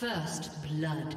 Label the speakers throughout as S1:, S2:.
S1: First blood.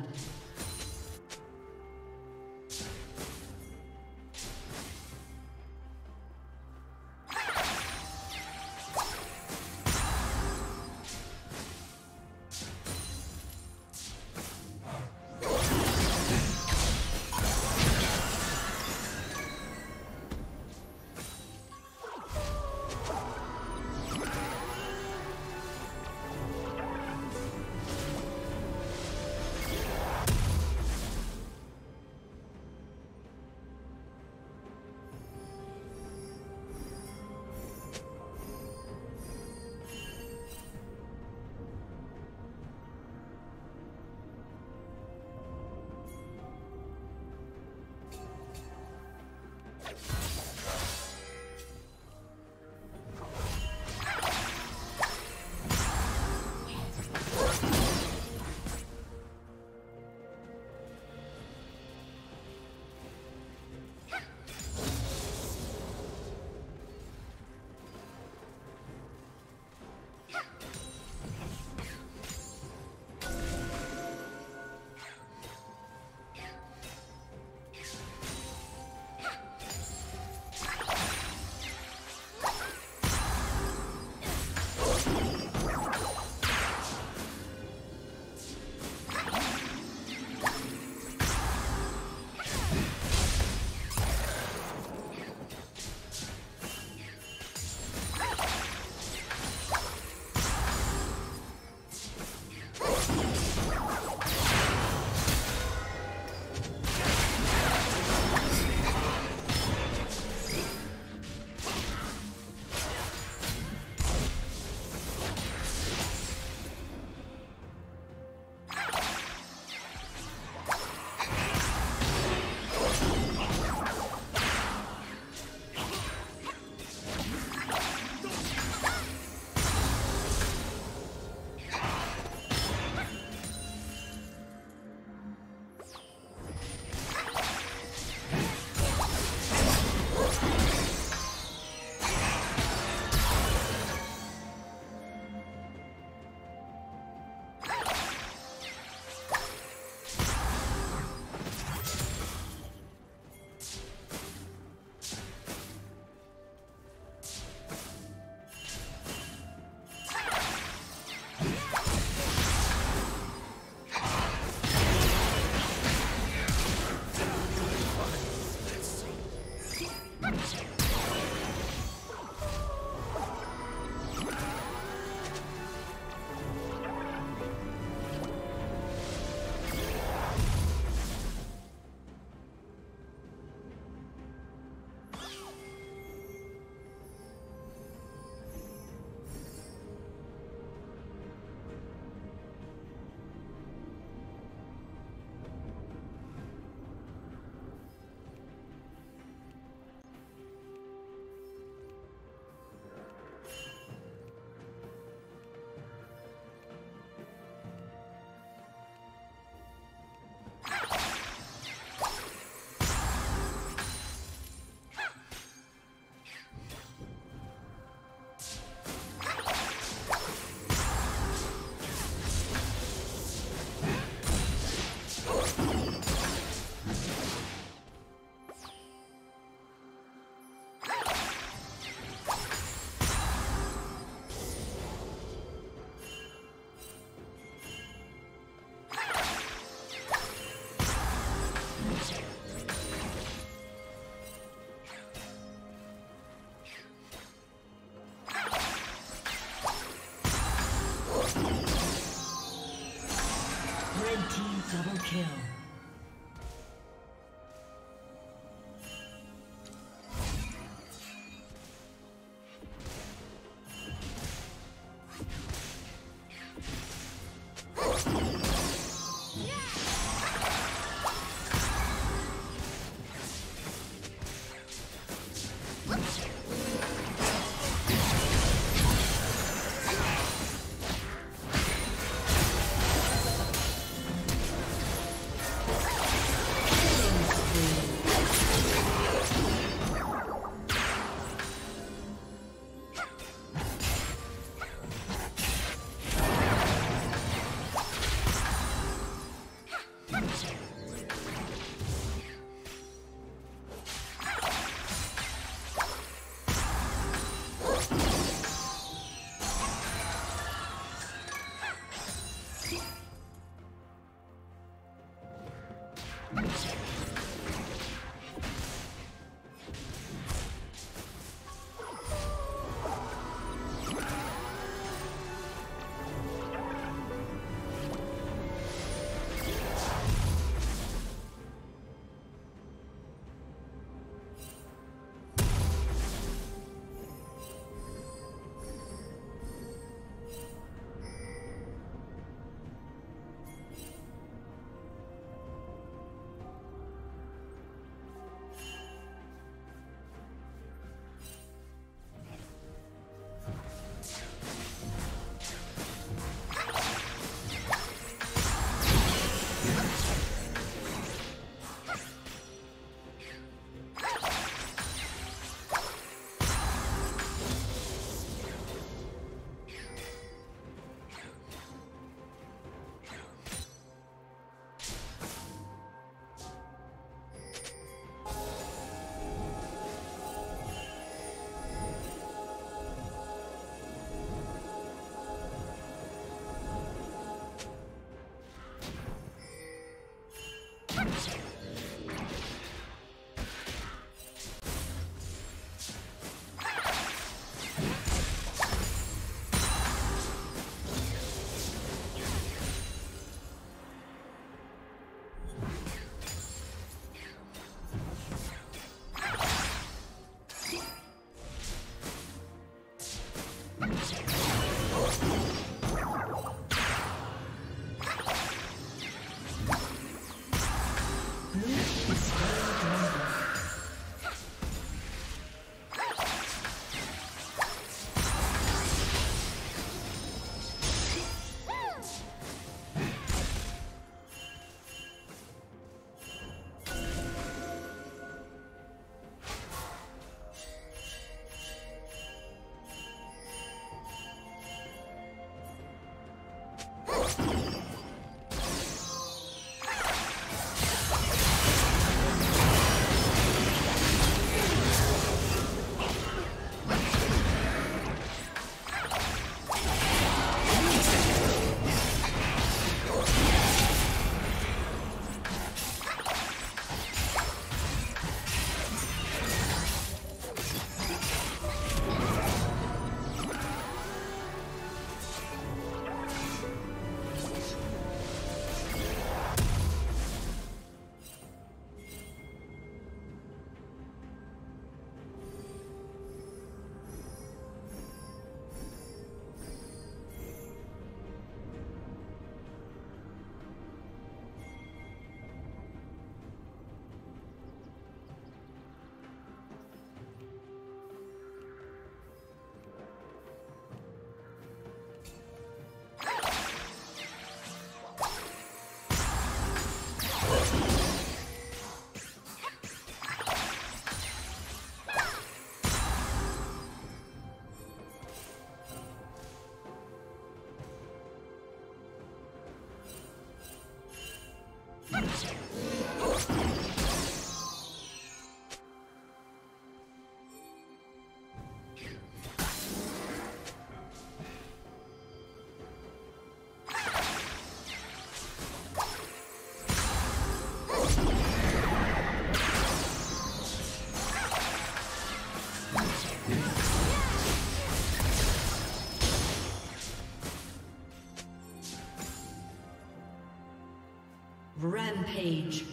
S1: Rampage.